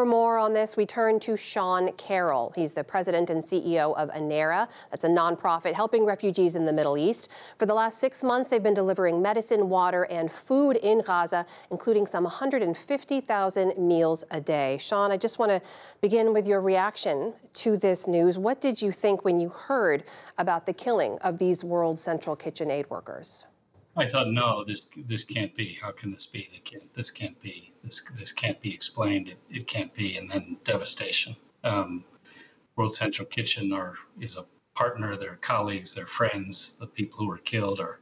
For more on this, we turn to Sean Carroll. He's the president and CEO of ANERA. That's a nonprofit helping refugees in the Middle East. For the last six months, they've been delivering medicine, water, and food in Gaza, including some 150,000 meals a day. Sean, I just want to begin with your reaction to this news. What did you think when you heard about the killing of these World Central Kitchen aid workers? I thought, no, this this can't be. How can this be? Can't, this can't be. This this can't be explained. It, it can't be. And then devastation. Um, World Central Kitchen are is a partner. Their colleagues, their friends. The people who were killed are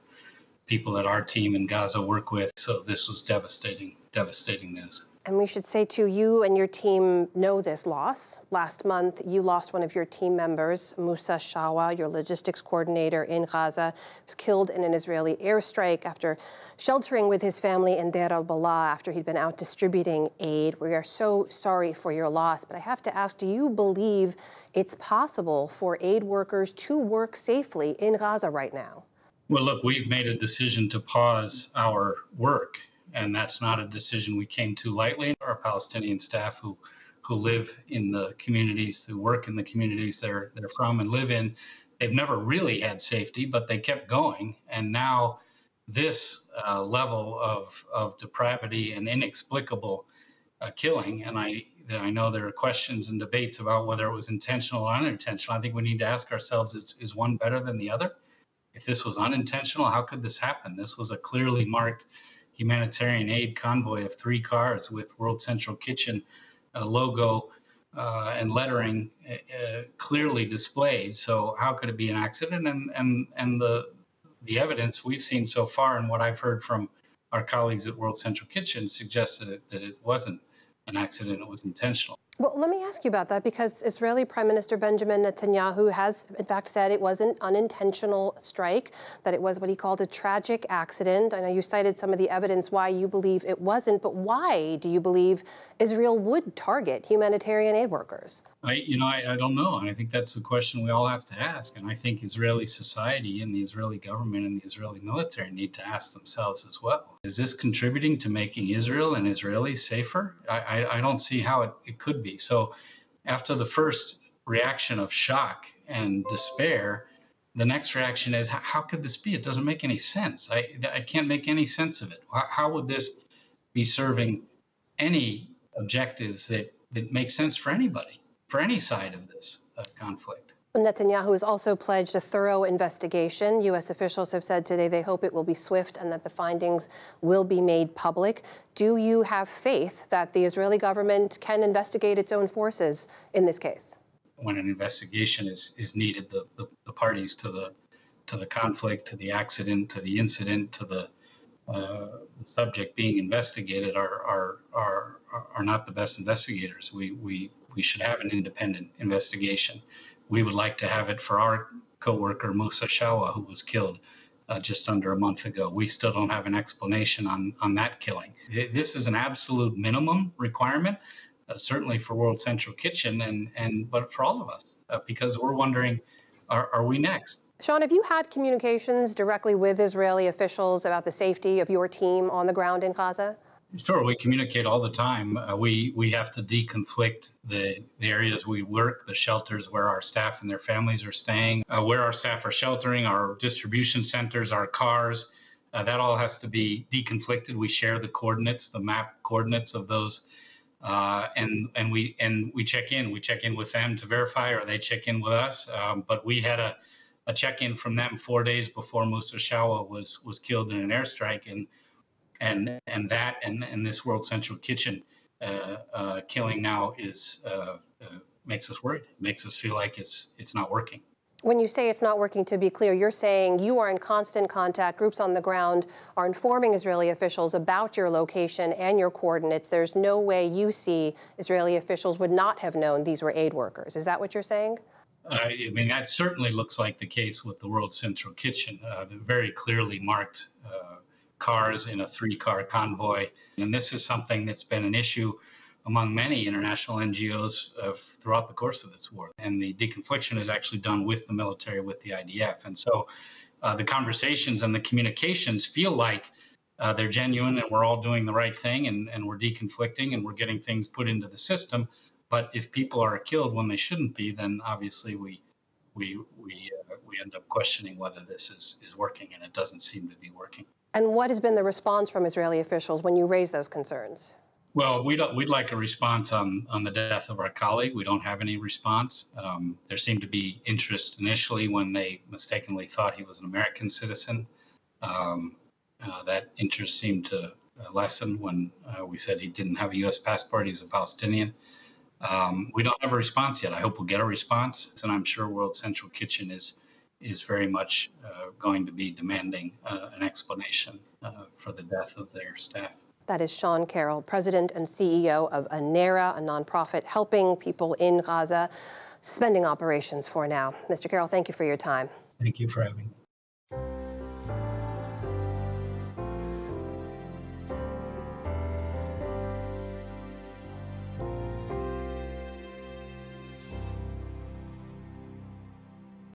people that our team in Gaza work with. So this was devastating, devastating news. And we should say, too, you and your team know this loss. Last month, you lost one of your team members, Musa Shawa, your logistics coordinator in Gaza, was killed in an Israeli airstrike after sheltering with his family in Deir al-Balah after he'd been out distributing aid. We are so sorry for your loss, but I have to ask, do you believe it's possible for aid workers to work safely in Gaza right now? Well, look, we've made a decision to pause our work and that's not a decision we came to lightly. Our Palestinian staff who who live in the communities, who work in the communities they're they're from and live in, they've never really had safety, but they kept going, and now this uh, level of of depravity and inexplicable uh, killing, and I I know there are questions and debates about whether it was intentional or unintentional. I think we need to ask ourselves: is, is one better than the other? If this was unintentional, how could this happen? This was a clearly marked humanitarian aid convoy of three cars with World Central Kitchen uh, logo uh, and lettering uh, uh, clearly displayed. So how could it be an accident? And and and the the evidence we've seen so far and what I've heard from our colleagues at World Central Kitchen it, that it wasn't an accident; it was intentional. Well, let me ask you about that because Israeli Prime Minister Benjamin Netanyahu has, in fact, said it was an unintentional strike, that it was what he called a tragic accident. I know you cited some of the evidence why you believe it wasn't, but why do you believe Israel would target humanitarian aid workers? I, you know, I, I don't know. And I think that's the question we all have to ask. And I think Israeli society and the Israeli government and the Israeli military need to ask themselves as well. Is this contributing to making Israel and Israelis safer? I, I, I don't see how it, it could be. So after the first reaction of shock and despair, the next reaction is, how could this be? It doesn't make any sense. I, I can't make any sense of it. How, how would this be serving any objectives that, that make sense for anybody? for any side of this uh, conflict. Netanyahu has also pledged a thorough investigation. U.S. officials have said today they hope it will be swift and that the findings will be made public. Do you have faith that the Israeli government can investigate its own forces in this case? When an investigation is, is needed, the, the, the parties to the to the conflict, to the accident, to the incident, to the, uh, the subject being investigated are, are, are, are not the best investigators. We, we we should have an independent investigation. We would like to have it for our coworker Musa Shawa, who was killed uh, just under a month ago. We still don't have an explanation on on that killing. This is an absolute minimum requirement, uh, certainly for World Central Kitchen, and and but for all of us, uh, because we're wondering, are, are we next? Sean, have you had communications directly with Israeli officials about the safety of your team on the ground in Gaza? Sure, we communicate all the time. Uh, we we have to deconflict the, the areas we work, the shelters where our staff and their families are staying, uh, where our staff are sheltering, our distribution centers, our cars. Uh, that all has to be deconflicted. We share the coordinates, the map coordinates of those, uh, and and we and we check in. We check in with them to verify, or they check in with us. Um, but we had a, a check in from them four days before Musa Shawa was was killed in an airstrike, and and and that and and this World Central Kitchen uh, uh, killing now is uh, uh, makes us worried. Makes us feel like it's it's not working. When you say it's not working, to be clear, you're saying you are in constant contact. Groups on the ground are informing Israeli officials about your location and your coordinates. There's no way you see Israeli officials would not have known these were aid workers. Is that what you're saying? I mean, that certainly looks like the case with the World Central Kitchen. Uh, the very clearly marked uh, cars in a three car convoy. And this is something that's been an issue among many international NGOs uh, throughout the course of this war. And the deconfliction is actually done with the military, with the IDF. And so uh, the conversations and the communications feel like uh, they're genuine and we're all doing the right thing and, and we're deconflicting and we're getting things put into the system. But if people are killed when they shouldn't be, then obviously we we we uh, we end up questioning whether this is is working, and it doesn't seem to be working. And what has been the response from Israeli officials when you raise those concerns? Well, we'd, we'd like a response on, on the death of our colleague. We don't have any response. Um, there seemed to be interest initially when they mistakenly thought he was an American citizen. Um, uh, that interest seemed to uh, lessen when uh, we said he didn't have a U.S. passport. He's a Palestinian. Um, we don't have a response yet. I hope we'll get a response, and I'm sure World Central Kitchen is is very much uh, going to be demanding uh, an explanation uh, for the death of their staff. That is Sean Carroll, President and CEO of ANERA, a nonprofit helping people in Gaza, suspending operations for now. Mr. Carroll, thank you for your time. Thank you for having me.